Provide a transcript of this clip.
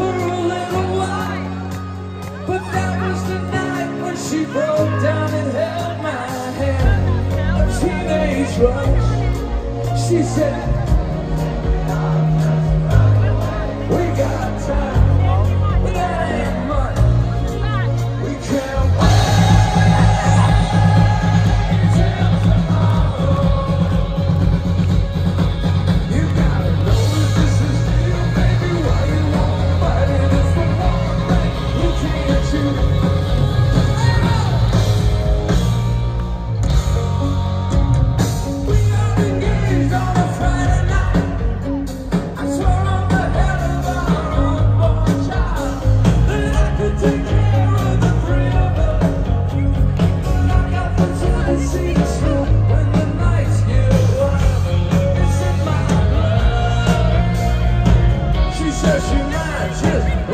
for a little while. But that was the night when she broke down and held my hand. A teenage rush. She said, She says she might just